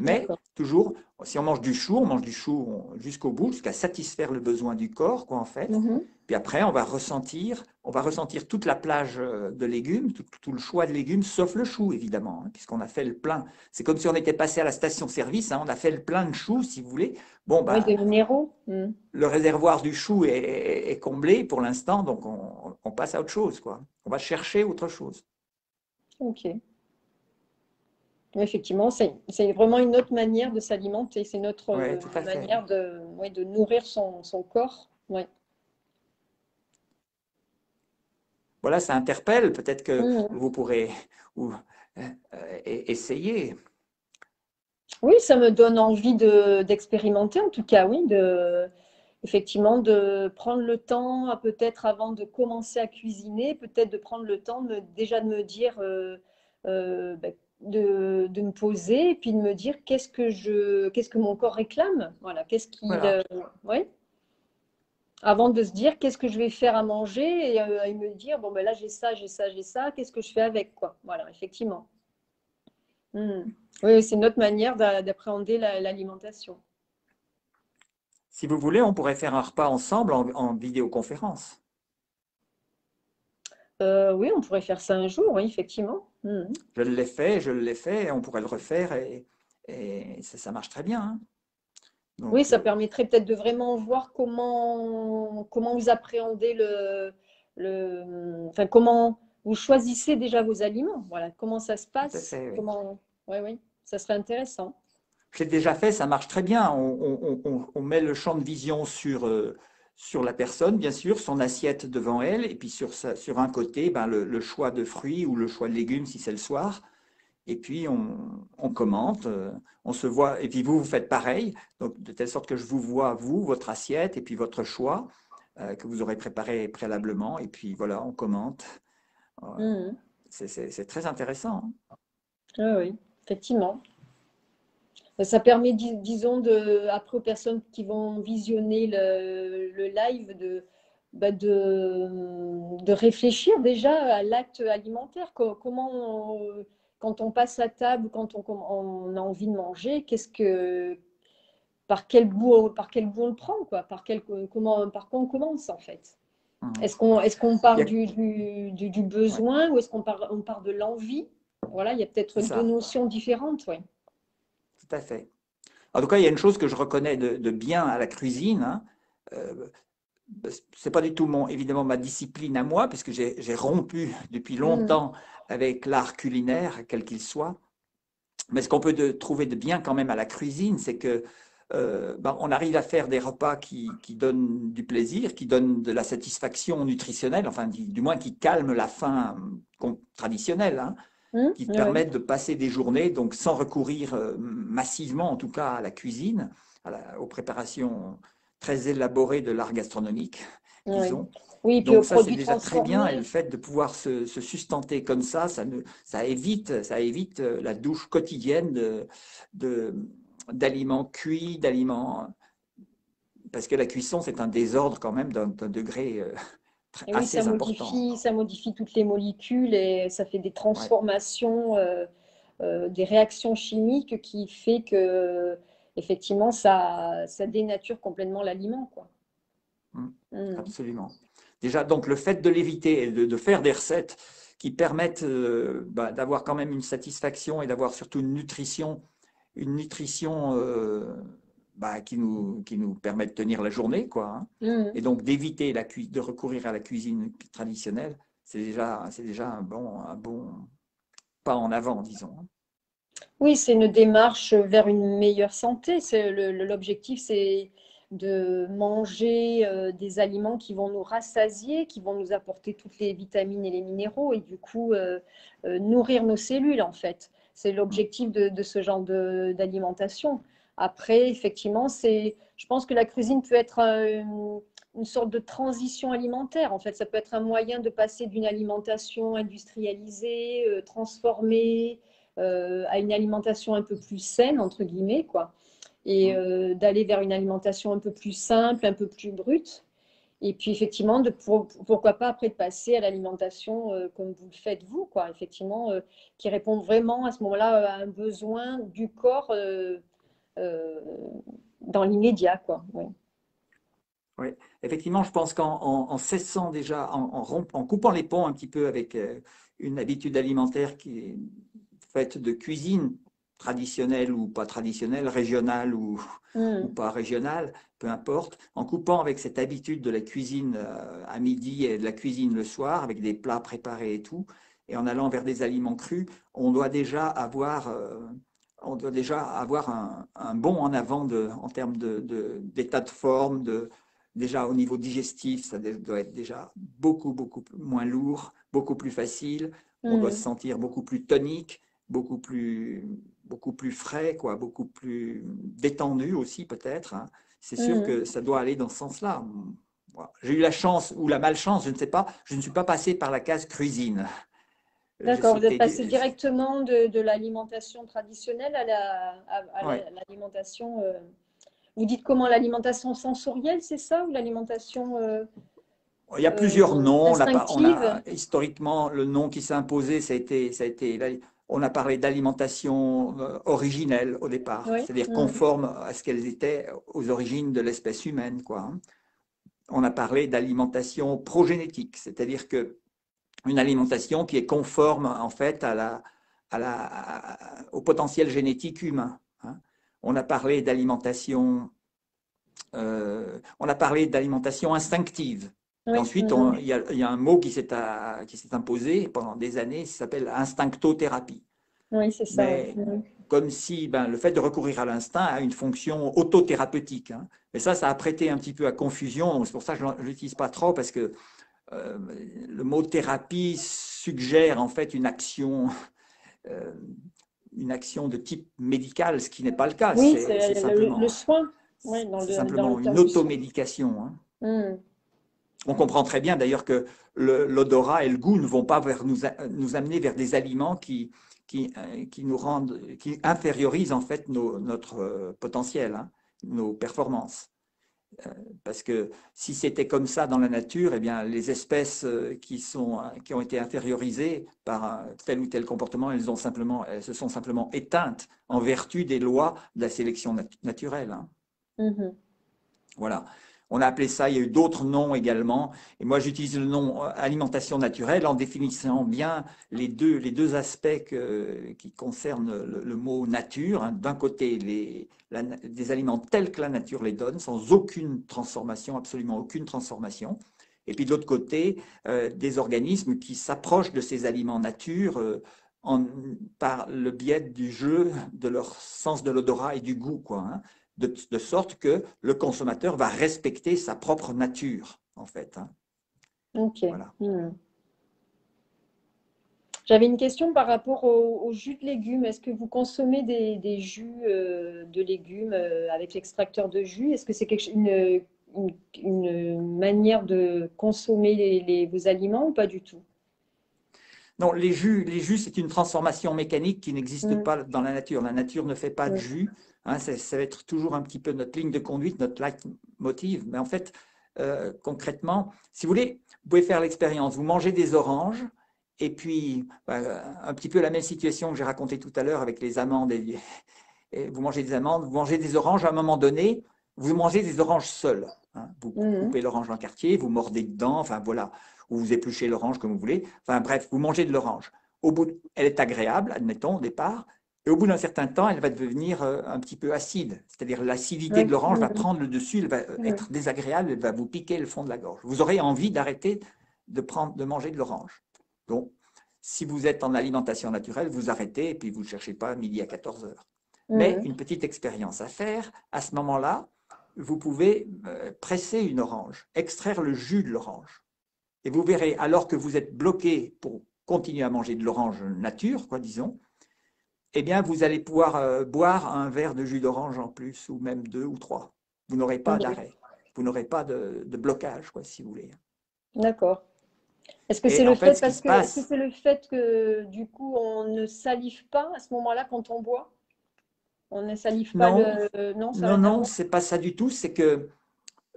Mais toujours, si on mange du chou, on mange du chou jusqu'au bout, jusqu'à satisfaire le besoin du corps, quoi, en fait. Mm-hmm. Puis après, on va ressentir, on va ressentir toute la plage euh, de légumes, tout, le choix de légumes, sauf le chou, évidemment, hein, puisqu'on a fait le plein. C'est comme si on était passé à la station-service, hein, on a fait le plein de choux, si vous voulez. Bon, bah, minéraux. Mm. Le réservoir du chou est, comblé pour l'instant, donc on, on, passe à autre chose, quoi. On va chercher autre chose. Ok. Effectivement, c'est vraiment une autre manière de s'alimenter, c'est notre euh, manière de, de, nourrir son, corps. Voilà, ça interpelle, peut-être que mmh. vous pourrez ou, euh, essayer. Oui, ça me donne envie d'expérimenter, en tout cas, oui, de, effectivement, de prendre le temps, peut-être avant de commencer à cuisiner, peut-être de prendre le temps de, déjà de me dire euh, ben, de, de, me poser et puis de me dire qu'est-ce que je qu'est-ce que mon corps réclame. Voilà qu'est-ce qui euh, avant de se dire qu'est-ce que je vais faire à manger et, euh, me dire bon ben là j'ai ça j'ai ça j'ai ça qu'est-ce que je fais avec quoi. Voilà effectivement. Hmm. oui c'est notre manière d'appréhender l'alimentation. Si vous voulez on pourrait faire un repas ensemble en vidéoconférence. Euh, oui, on pourrait faire ça un jour, oui, effectivement. Hmm. Je l'ai fait, je l'ai fait, on pourrait le refaire et, ça, marche très bien. Hein. oui, ça euh, permettrait peut-être de vraiment voir comment, comment vous appréhendez le, le, enfin, comment vous choisissez déjà vos aliments. Voilà, comment ça se passe. comment... Oui, oui, ça serait intéressant. j'ai déjà fait, ça marche très bien. On, met le champ de vision sur, euh, sur la personne, bien sûr, son assiette devant elle, et puis sur, sur un côté, ben, le, choix de fruits ou le choix de légumes si c'est le soir. Et puis on, commente, euh, on se voit, et puis vous, vous faites pareil, donc de telle sorte que je vous vois, vous, votre assiette, et puis votre choix euh, que vous aurez préparé préalablement, et puis voilà, on commente. Mmh. C'est très intéressant. Hein. Ah oui, effectivement. Ça permet, disons, de, après aux personnes qui vont visionner le, live de, bah, de, de, réfléchir déjà à l'acte alimentaire. Comment, quand on passe à table, quand on, on a envie de manger, qu'est-ce que, par quel bout, par quel bout on le prend, quoi? Par quel, comment, par quoi on commence en fait? Mmh. Est-ce qu'on est qu'on part du, du, du, besoin ou est-ce qu'on part, on part de l'envie? Voilà, il y a peut-être deux notions différentes, oui tout à fait. En tout cas, il y a une chose que je reconnais de, bien à la cuisine. Hein. Euh, c'est pas du tout mon, évidemment ma discipline à moi, puisque j'ai rompu depuis mm. longtemps avec l'art culinaire, quel qu'il soit. Mais ce qu'on peut de, trouver de bien quand même à la cuisine, c'est que euh, ben, on arrive à faire des repas qui, donnent du plaisir, qui donnent de la satisfaction nutritionnelle, enfin du, moins qui calment la faim traditionnelle. Hein. Mmh, qui permettent de passer des journées donc sans recourir euh, massivement, en tout cas, à la cuisine, aux préparations très élaborées de l'art gastronomique, disons. Oui, donc ça c'est déjà très bien et le fait de pouvoir se, sustenter comme ça, ça, ne, ça évite, ça évite euh, la douche quotidienne de, d'aliments cuits, d'aliments parce que la cuisson c'est un désordre quand même d'un degré euh, oui, ça modifie, ça modifie toutes les molécules et ça fait des transformations, euh, euh, des réactions chimiques qui fait que effectivement ça, ça dénature complètement l'aliment. Quoi. Mmh. Mmh. Absolument. Déjà, donc le fait de l'éviter et de, faire des recettes qui permettent euh, bah, d'avoir quand même une satisfaction et d'avoir surtout une nutrition, une nutrition bah, qui, nous, qui nous permet de tenir la journée, quoi. Hein. Mmh. Et donc d'éviter la de recourir à la cuisine traditionnelle, c'est déjà, déjà un bon, un bon pas en avant, disons. Hein. Oui, c'est une démarche vers une meilleure santé. L'objectif, c'est de manger euh, des aliments qui vont nous rassasier, qui vont nous apporter toutes les vitamines et les minéraux, et du coup euh, euh, nourrir nos cellules en fait. C'est l'objectif de, de, ce genre d'alimentation. Après, effectivement, c'est, je pense que la cuisine peut être une, sorte de transition alimentaire. En fait, ça peut être un moyen de passer d'une alimentation industrialisée, euh, transformée, euh, à une alimentation un peu plus saine, entre guillemets, quoi. Et euh, d'aller vers une alimentation un peu plus simple, un peu plus brute. Et puis effectivement, de, pourquoi pas après de passer à l'alimentation comme vous le faites vous, quoi, effectivement, qui répond vraiment à ce moment-là à un besoin du corps euh, dans l'immédiat. Quoi. Oui. effectivement, je pense qu'en cessant déjà, en, en, coupant les ponts un petit peu avec euh, une habitude alimentaire qui est faite de cuisine traditionnelle ou pas traditionnelle, régionale ou, mm. ou, pas régionale, peu importe, en coupant avec cette habitude de la cuisine euh, à midi et de la cuisine le soir, avec des plats préparés et tout, et en allant vers des aliments crus, on doit déjà avoir on doit déjà avoir un, bon en avant de, en termes d'état de, de, forme, de, déjà au niveau digestif, ça doit être déjà beaucoup, beaucoup moins lourd, beaucoup plus facile. On doit mm. se sentir beaucoup plus tonique, beaucoup plus, beaucoup plus frais, quoi, beaucoup plus détendu aussi peut-être. Hein. C'est sûr mm. que ça doit aller dans ce sens-là. J'ai eu la chance ou la malchance, je ne sais pas, je ne suis pas passé par la case cuisine. D'accord, vous êtes passé directement de, l'alimentation traditionnelle à l'alimentation. Euh, vous dites comment l'alimentation sensorielle, c'est ça Ou l'alimentation. Euh, il y a plusieurs euh, noms. historiquement, le nom qui s'est imposé, ça a été, ça a été, on a parlé d'alimentation originelle au départ, c'est-à-dire mm. conforme à ce qu'elles étaient aux origines de l'espèce humaine. Quoi. Hein. On a parlé d'alimentation progénétique, c'est-à-dire que une alimentation qui est conforme en fait à la, à la, au potentiel génétique humain. Hein. On a parlé d'alimentation, euh, on a parlé d'alimentation instinctive. ensuite, il y, y, a un mot qui s'est imposé pendant des années, qui s'appelle instinctothérapie. Oui, c'est ça. comme si ben, le fait de recourir à l'instinct a une fonction autothérapeutique. Hein. Mais ça, ça a prêté un petit peu à confusion. C'est pour ça que je ne l'utilise pas trop, parce que euh, le mot thérapie suggère en fait une action, euh, une action de type médical, ce qui n'est pas le cas. Oui, c'est le, soin. simplement une automédication. Hein. Hmm. On comprend très bien d'ailleurs que l'odorat et le goût ne vont pas vers nous, nous amener vers des aliments qui, qui, euh, qui, nous rendent, qui infériorisent en fait notre potentiel, hein, nos performances. Euh, parce que si c'était comme ça dans la nature, eh bien, les espèces qui, sont, qui ont été infériorisées par tel ou tel comportement, elles, ont simplement, elles se sont simplement éteintes en vertu des lois de la sélection naturelle. Hein. Mm-hmm. Voilà. On a appelé ça, il y a eu d'autres noms également. Et moi, j'utilise le nom euh, alimentation naturelle en définissant bien les deux, les deux aspects qui concernent le, mot nature. Hein. D'un côté, les, des aliments tels que la nature les donne, sans aucune transformation, absolument aucune transformation. Et puis de l'autre côté, euh, des organismes qui s'approchent de ces aliments nature euh, en, par le biais du jeu de leur sens de l'odorat et du goût. Quoi, hein de, sorte que le consommateur va respecter sa propre nature, en fait. Hein. Ok. Hmm. J'avais une question par rapport au, jus de légumes. Est-ce que vous consommez des, jus euh, de légumes euh, avec l'extracteur de jus? Est-ce que c'est une, une, manière de consommer les, vos aliments ou pas du tout? Non, les jus, les jus c'est une transformation mécanique qui n'existe hmm. pas dans la nature. La nature ne fait pas de jus. Hein, ça, va être toujours un petit peu notre ligne de conduite, notre leitmotiv. Mais en fait, euh, concrètement, si vous voulez, vous pouvez faire l'expérience. Vous mangez des oranges, et puis bah, un petit peu la même situation que j'ai racontée tout à l'heure avec les amandes. Et, vous mangez des amandes, vous mangez des oranges, à un moment donné, vous mangez des oranges seules. Hein. Vous mmh. coupez l'orange en quartier, vous mordez dedans, enfin voilà, ou vous épluchez l'orange comme vous voulez. Enfin bref, vous mangez de l'orange. Au bout, elle est agréable, admettons, au départ, et au bout d'un certain temps, elle va devenir euh, un petit peu acide. C'est-à-dire l'acidité de l'orange va prendre le dessus, elle va euh, être désagréable, elle va vous piquer le fond de la gorge. Vous aurez envie d'arrêter de, prendre, de manger de l'orange. Donc, si vous êtes en alimentation naturelle, vous arrêtez et puis vous ne cherchez pas midi à 14 heures. Mais une petite expérience à faire, à ce moment-là, vous pouvez euh, presser une orange, extraire le jus de l'orange. Et vous verrez, alors que vous êtes bloqué pour continuer à manger de l'orange nature, quoi, disons, eh bien, vous allez pouvoir euh, boire un verre de jus d'orange en plus, ou même deux ou trois. Vous n'aurez pas d'arrêt. Vous n'aurez pas de, blocage, quoi, si vous voulez. D'accord. Est-ce que c'est le, fait, parce que, c'est le fait que, du coup, on ne salive pas à ce moment-là quand on boit? On ne salive pas non. le... Non, non, non c'est pas ça du tout. C'est que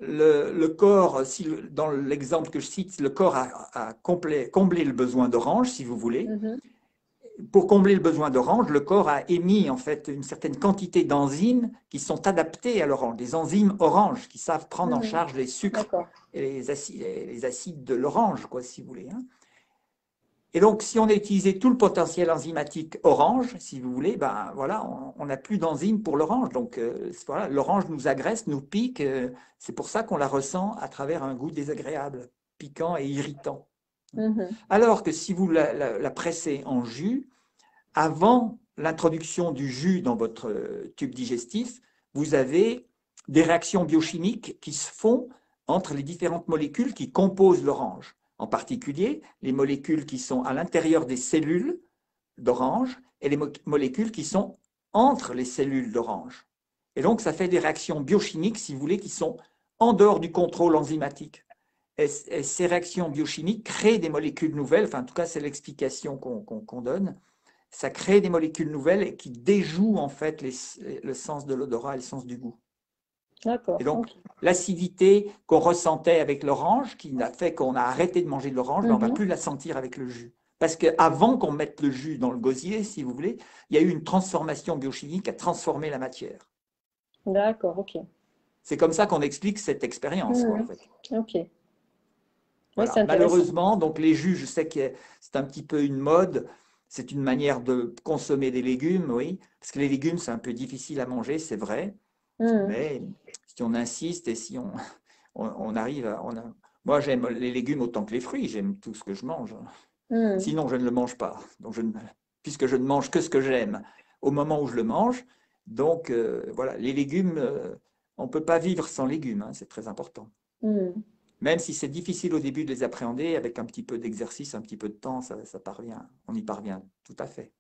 le, corps, si, dans l'exemple que je cite, le corps a, comblé, le besoin d'orange, si vous voulez. Mm-hmm pour combler le besoin d'orange, le corps a émis en fait une certaine quantité d'enzymes qui sont adaptées à l'orange, des enzymes orange qui savent prendre en mmh. charge les sucres et les acides, les acides de l'orange, quoi, si vous voulez. Hein. Et donc, si on a utilisé tout le potentiel enzymatique orange, si vous voulez, ben voilà, on n'a plus d'enzymes pour l'orange. Donc, euh, voilà, l'orange nous agresse, nous pique. Euh, c'est pour ça qu'on la ressent à travers un goût désagréable, piquant et irritant. Mhm. Alors que si vous la, pressez en jus, avant l'introduction du jus dans votre euh, tube digestif, vous avez des réactions biochimiques qui se font entre les différentes molécules qui composent l'orange. En particulier, les molécules qui sont à l'intérieur des cellules d'orange et les molécules qui sont entre les cellules d'orange. Et donc, ça fait des réactions biochimiques, si vous voulez, qui sont en dehors du contrôle enzymatique ces réactions biochimiques créent des molécules nouvelles, enfin en tout cas c'est l'explication qu'on donne, ça crée des molécules nouvelles qui déjouent en fait le sens de l'odorat et le sens du goût. Et donc l'acidité qu'on ressentait avec l'orange, qui a fait qu'on a arrêté de manger de l'orange, ben, on ne va mhm. plus la sentir avec le jus. Parce qu'avant qu'on mette le jus dans le gosier, si vous voulez, il y a eu une transformation biochimique à transformer la matière. D'accord, ok. C'est comme ça qu'on explique cette expérience. en mhm. fait. Ok. Malheureusement, donc les jus, je sais que c'est un petit peu une mode, c'est une manière de consommer des légumes, oui, parce que les légumes, c'est un peu difficile à manger, c'est vrai, mmh. mais si on insiste et si on, on, arrive à... Moi, j'aime les légumes autant que les fruits, j'aime tout ce que je mange. Mmh. Sinon, je ne le mange pas. Donc, je puisque je ne mange que ce que j'aime. au moment où je le mange. Donc, euh, voilà, les légumes, euh, on ne peut pas vivre sans légumes, hein, c'est très important. Hmm. Même si c'est difficile au début de les appréhender, avec un petit peu d'exercice, un petit peu de temps, ça, parvient, on y parvient tout à fait.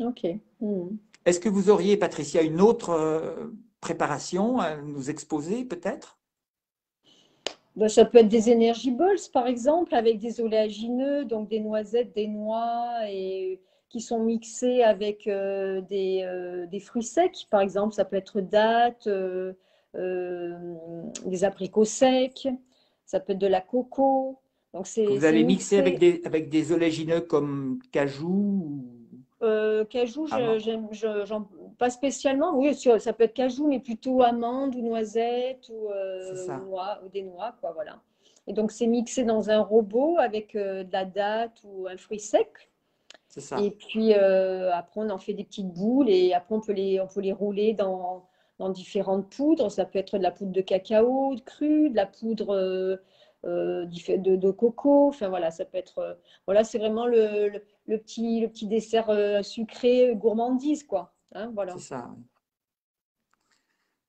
Ok. Hmm. Est-ce que vous auriez, Patricia, une autre euh, préparation à nous exposer peut-être? Ben, Ça peut être des energy balls, par exemple, avec des oléagineux, donc des noisettes, des noix, et qui sont mixés avec euh, des, euh, des, fruits secs, par exemple. Ça peut être dattes, des abricots secs, ça peut être de la coco. Donc vous allez mixer avec des, avec des oléagineux comme cajou euh, cajou, pas spécialement. Oui, ça peut être cajou, mais plutôt amande ou noisette ou, euh, noix, ou des noix, quoi, voilà. Et donc, c'est mixé dans un robot avec euh, de la date ou un fruit sec. C'est ça. Et puis, après, on en fait des petites boules et après, on peut les, on peut les rouler dans, dans différentes poudres. Ça peut être de la poudre de cacao crue, de la poudre euh, de, de, coco. Enfin voilà, ça peut être. Euh, voilà, c'est vraiment le, le, petit, le petit dessert euh, sucré gourmandise, quoi. Hein, voilà. C'est ça.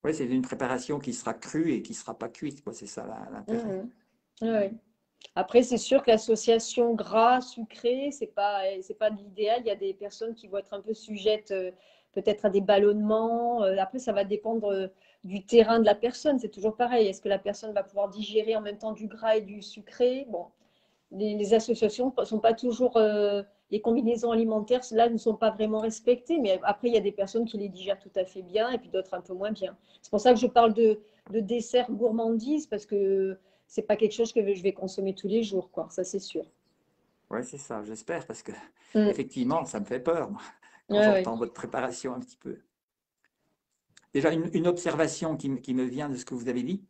Oui, c'est une préparation qui sera crue et qui ne sera pas cuite, quoi. C'est ça l'intérêt. Mmh. Après, c'est sûr que l'association gras-sucré, ce n'est pas, pas l'idéal. Il y a des personnes qui vont être un peu sujettes peut-être à des ballonnements. Après, ça va dépendre du terrain de la personne. C'est toujours pareil. Est-ce que la personne va pouvoir digérer en même temps du gras et du sucré? Bon, les, associations ne sont pas toujours. Euh, les combinaisons alimentaires, là, ne sont pas vraiment respectées. Mais après, il y a des personnes qui les digèrent tout à fait bien et puis d'autres un peu moins bien. C'est pour ça que je parle de, de dessert gourmandise parce que c'est pas quelque chose que je vais consommer tous les jours, quoi. Ça, c'est sûr. Oui, c'est ça, j'espère, parce que mm. effectivement, ça me fait peur quand j'entends votre préparation un petit peu. Déjà, une, observation qui, me vient de ce que vous avez dit.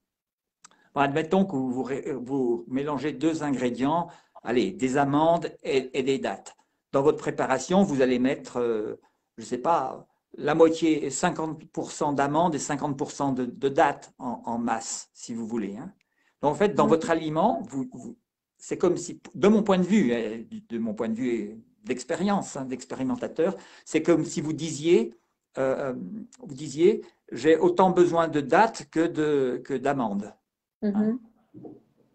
admettons que vous, mélangez deux ingrédients, allez, des amandes et, des dattes. Dans votre préparation, vous allez mettre, euh, je ne sais pas, la moitié, 50% d'amandes et 50% de, dattes en, masse, si vous voulez. Hein. Donc, en fait, dans votre aliment, c'est comme si, de mon point de vue, hein, de mon point de vue d'expérience, hein, d'expérimentateur, c'est comme si vous disiez, euh, euh, vous disiez, j'ai autant besoin de dates que de que d'amandes. Hein.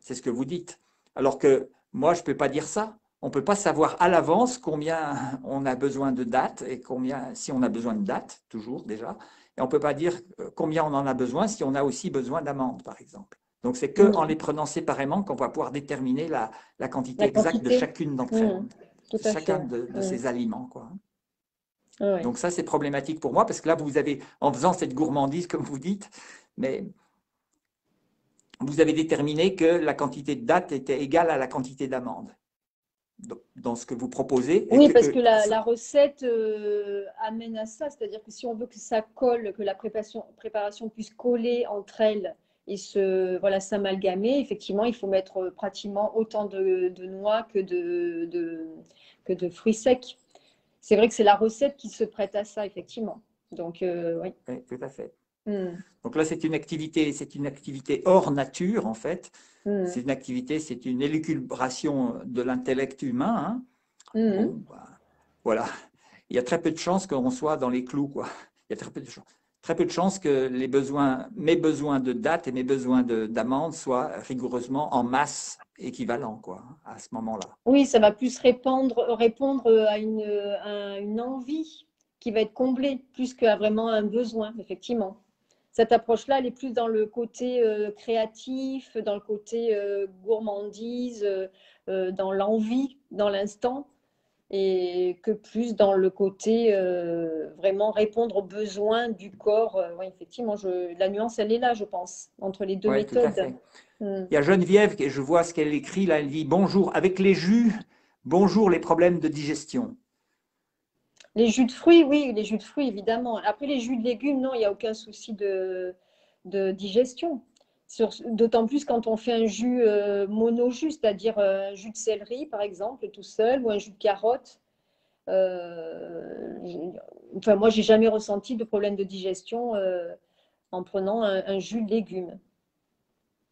C'est ce que vous dites. Alors que moi, je ne peux pas dire ça. On ne peut pas savoir à l'avance combien on a besoin de dates et combien, si on a besoin de dates, toujours déjà. Et on ne peut pas dire euh, combien on en a besoin si on a aussi besoin d'amandes, par exemple. Donc, c'est qu'en en mm. les prenant séparément qu'on va pouvoir déterminer la, la quantité exacte de chacune d'entre elles, mm. chacun de, de, ces aliments. Quoi. Donc ça, c'est problématique pour moi parce que là, vous avez, en faisant cette gourmandise, comme vous dites, mais vous avez déterminé que la quantité de dattes était égale à la quantité d'amandes dans ce que vous proposez. Oui, parce que, la, recette euh, amène à ça, c'est-à-dire que si on veut que ça colle, que la préparation, préparation puisse coller entre elles et se voilà s'amalgamer, effectivement, il faut mettre pratiquement autant de, noix que de, que de fruits secs c'est vrai que c'est la recette qui se prête à ça, effectivement. Donc, euh, oui. tout à fait. Hmm. Donc là, c'est une activité, c'est une activité hors nature, en fait. Hmm. C'est une activité, c'est une élucubration de l'intellect humain. Hein. Hmm. Bah, voilà. Il y a très peu de chances qu'on soit dans les clous, quoi. Il y a très peu de chances très peu de chances que les besoins, mes besoins de date et mes besoins d'amende soient rigoureusement en masse équivalents quoi, à ce moment-là. Oui, ça va plus répondre, répondre à une, une envie qui va être comblée plus qu'à vraiment un besoin, effectivement. Cette approche-là, elle est plus dans le côté euh, créatif, dans le côté euh, gourmandise, euh, dans l'envie, dans l'instant, et que plus dans le côté vraiment répondre aux besoins du corps. Oui, effectivement, je, la nuance, elle est là, je pense, entre les deux méthodes. Hmm. Il y a Geneviève, je vois ce qu'elle écrit là, elle dit Bonjour, avec les jus, bonjour les problèmes de digestion. Les jus de fruits, oui, les jus de fruits, évidemment. Après, les jus de légumes, non, il n'y a aucun souci de, de digestion. D'autant plus quand on fait un jus euh, mono-jus, c'est-à-dire euh, un jus de céleri, par exemple, tout seul, ou un jus de carotte. Euh, enfin, moi, j'ai jamais ressenti de problème de digestion en prenant un, jus de légumes.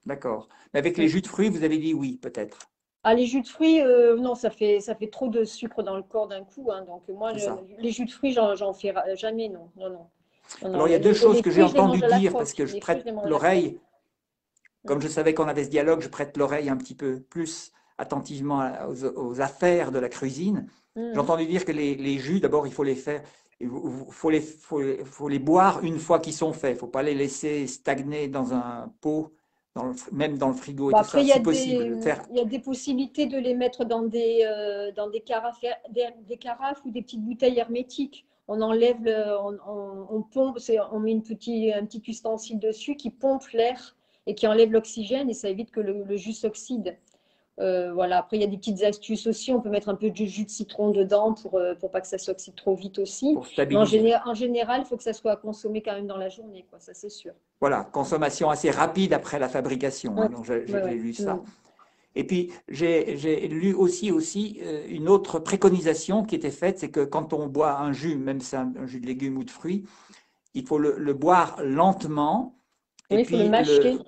D'accord. Mais avec les jus de fruits, vous avez dit oui, peut-être. Ah, les jus de fruits, euh, non, ça fait, ça fait trop de sucre dans le corps d'un coup. Hein. donc, moi, les jus de fruits, j'en fais jamais, non. non, non. Alors, il y a deux choses que j'ai entendu dire parce que je prête l'oreille. Comme je savais qu'on avait ce dialogue, je prête l'oreille un petit peu plus attentivement aux, affaires de la cuisine. Hmm. J'ai entendu dire que les, jus, d'abord, il faut les faire, il faut les, faut les boire une fois qu'ils sont faits. Il ne faut pas les laisser stagner dans un pot même dans le frigo et bah, tout ça, c'est possible. Il y a des possibilités de les mettre dans des, euh, dans des carafes, des, carafes ou des petites bouteilles hermétiques. On enlève, on, pompe, on met une petit, un petit ustensile dessus qui pompe l'air et qui enlève l'oxygène et ça évite que le, le jus s'oxyde. Euh, voilà. Après, il y a des petites astuces aussi. On peut mettre un peu de jus de citron dedans pour ne euh, pas que ça s'oxyde trop vite aussi. En, en, général, il faut que ça soit consommé quand même dans la journée, quoi. ça c'est sûr. Voilà, consommation assez rapide après la fabrication. Hein. j'ai lu ça. Mm. Et puis, j'ai lu aussi, aussi euh, une autre préconisation qui était faite, c'est que quand on boit un jus, même si c'est un, jus de légumes ou de fruits, il faut le, boire lentement. Oui, il faut le mâcher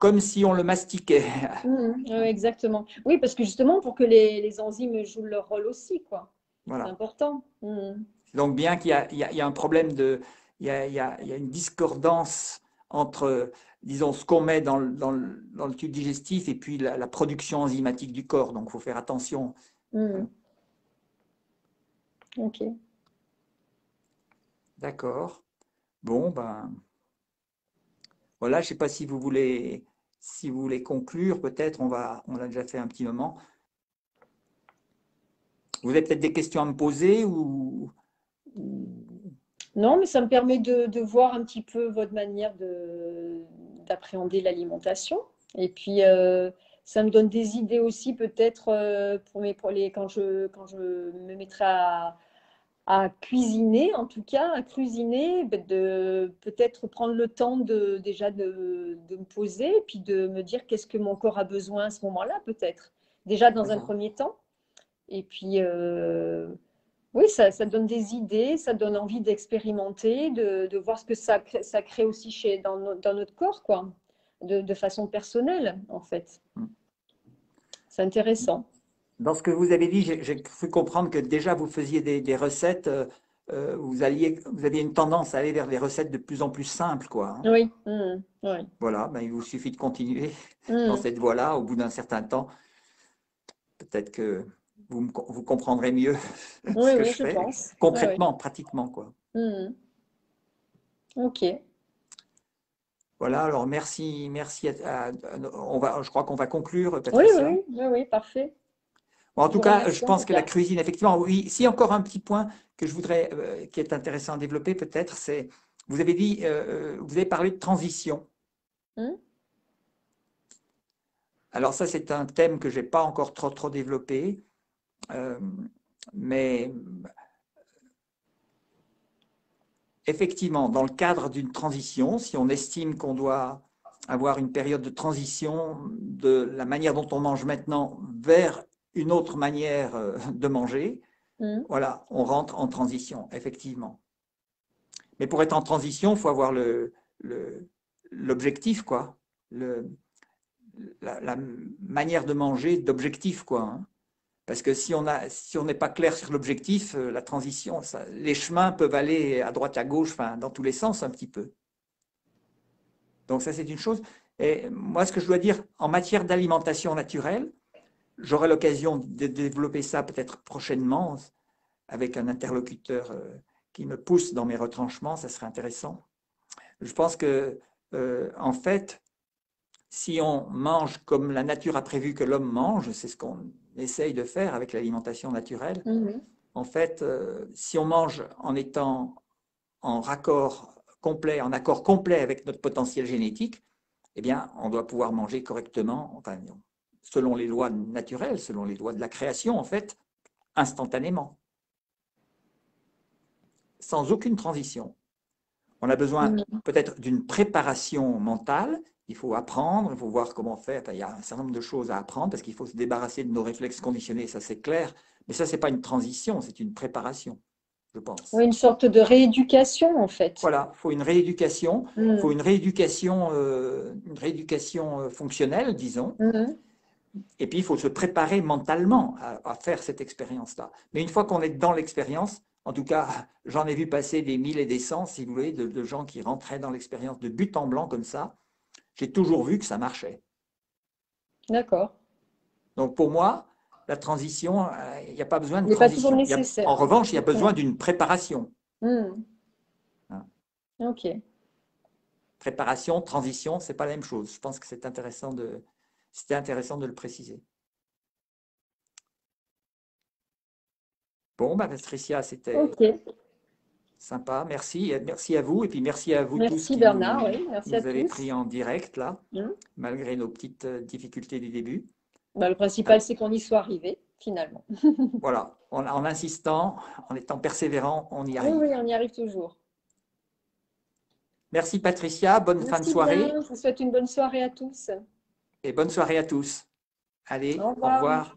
comme si on le mastiquait. Mmh, exactement. Oui, parce que justement, pour que les, enzymes jouent leur rôle aussi, quoi. Voilà. C'est important. Mmh. Donc, bien qu'il y, a un problème de. Il y a, une discordance entre, disons, ce qu'on met dans le, tube digestif et puis la, production enzymatique du corps. Donc, il faut faire attention. Mmh. Ok. D'accord. Bon, ben. Voilà, je ne sais pas si vous voulez si vous voulez conclure, peut-être, on, va, on a déjà fait un petit moment. Vous avez peut-être des questions à me poser ou, Non, mais ça me permet de, voir un petit peu votre manière d'appréhender l'alimentation. Et puis, euh, ça me donne des idées aussi, peut-être, euh, pour, quand je me mettrai à, à cuisiner, en tout cas, à cuisiner, ben, de peut-être prendre le temps de déjà de, me poser, puis de me dire qu'est-ce que mon corps a besoin à ce moment-là, peut-être. Déjà dans un premier temps. Et puis, euh, oui, ça, donne des idées, ça donne envie d'expérimenter, de, voir ce que ça, ça crée aussi chez, dans, notre corps, quoi, de, de façon personnelle, en fait. Mm. C'est intéressant dans ce que vous avez dit, j'ai cru comprendre que déjà vous faisiez des, recettes, euh, euh, vous, alliez, vous aviez une tendance à aller vers des recettes de plus en plus simples. Quoi, hein. Oui. Mmh, Voilà, ben, il vous suffit de continuer mmh. dans cette voie-là. Au bout d'un certain temps, peut-être que vous, vous comprendrez mieux ce que je, fais, concrètement, pratiquement. Quoi. Mmh. Ok. Voilà, alors merci, merci. on va, je crois qu'on va conclure. Oui, oui, oui, oui, parfait en tout cas, je pense que la cuisine, effectivement, oui. Si encore un petit point que je voudrais, euh, qui est intéressant à développer peut-être, c'est, vous avez dit, euh, vous avez parlé de transition. Hum? Alors ça, c'est un thème que je n'ai pas encore trop, trop développé, euh, mais effectivement, dans le cadre d'une transition, si on estime qu'on doit avoir une période de transition de la manière dont on mange maintenant vers une autre manière euh, de manger, mm. voilà, on rentre en transition, effectivement. Mais pour être en transition, il faut avoir l'objectif, le, quoi. Le, la, manière de manger d'objectif, quoi. Hein. Parce que si on a, si on n'est pas clair sur l'objectif, euh, la transition, ça, les chemins peuvent aller à droite, à gauche, enfin, dans tous les sens un petit peu. Donc ça, c'est une chose. Et moi, ce que je dois dire en matière d'alimentation naturelle, J'aurai l'occasion de développer ça peut-être prochainement avec un interlocuteur euh, qui me pousse dans mes retranchements, ça serait intéressant. Je pense que, euh, en fait, si on mange comme la nature a prévu que l'homme mange, c'est ce qu'on essaye de faire avec l'alimentation naturelle. En fait, euh, si on mange en étant en raccord complet, en accord complet avec notre potentiel génétique, eh bien, on doit pouvoir manger correctement. Enfin, selon les lois naturelles, selon les lois de la création, en fait, instantanément, sans aucune transition. On a besoin peut-être d'une préparation mentale. Il faut apprendre, il faut voir comment faire. il y a un certain nombre de choses à apprendre parce qu'il faut se débarrasser de nos réflexes conditionnés, ça c'est clair. Mais ça, ce n'est pas une transition, c'est une préparation, je pense. une sorte de rééducation, en fait. Voilà, il faut une rééducation. Il mm. faut une rééducation, euh, une rééducation euh, fonctionnelle, disons. Mm Et puis, il faut se préparer mentalement à, faire cette expérience-là. Mais une fois qu'on est dans l'expérience, en tout cas, j'en ai vu passer des mille et des cents, si vous voulez, de, gens qui rentraient dans l'expérience de but en blanc comme ça. J'ai toujours vu que ça marchait. D'accord. Donc pour moi, la transition, euh, il n'y a pas besoin de transition. Pas toujours nécessaire. en revanche, il y a besoin d'une préparation. Hmm. Hein. Ok. Préparation, transition, ce n'est pas la même chose. Je pense que c'est intéressant de, c'était intéressant de le préciser. Bon, bah, Patricia, c'était sympa. Merci. Merci à vous. Et puis merci à vous merci tous. Merci Bernard, oui. Merci vous avez pris en direct, là, mmh. malgré nos petites euh, difficultés du début. Bah, le principal, c'est qu'on y soit arrivé, finalement. voilà. En, en, insistant, en étant persévérant, on y arrive. Oui, oui, on y arrive toujours. Merci Patricia. Bonne fin de soirée. Je vous souhaite une bonne soirée à tous. Et bonne soirée à tous. Allez, au revoir.